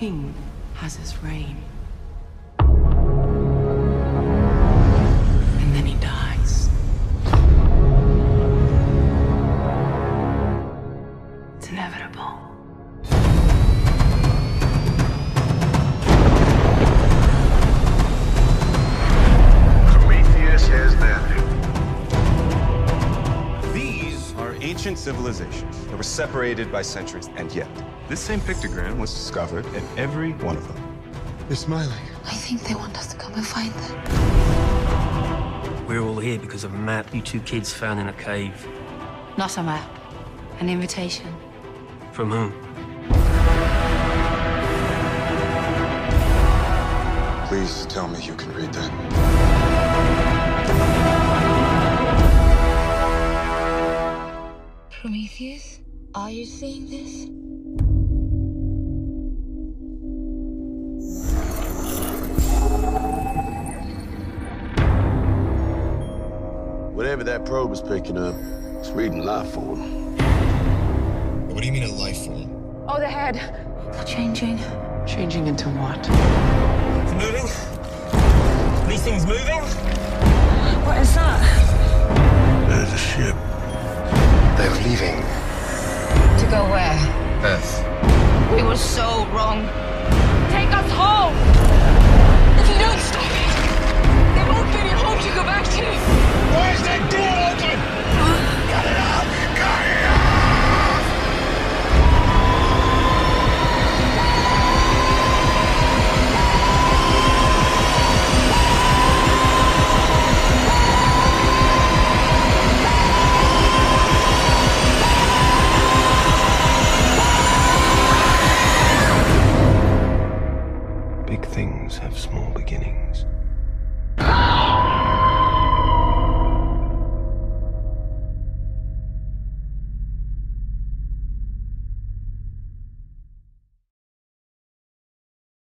king has his reign. And then he dies. It's inevitable. Ancient civilizations that were separated by centuries, and yet this same pictogram was discovered in every one of them. They're smiling. I think they want us to come and find them. We're all here because of a map you two kids found in a cave. Not a map, an invitation. From whom? Please tell me you can read that. Prometheus, are you seeing this? Whatever that probe is picking up, it's reading life form. What do you mean a life form? Oh, the head. They're changing. Changing into what? It's moving? These things moving? Leaving To go where? have small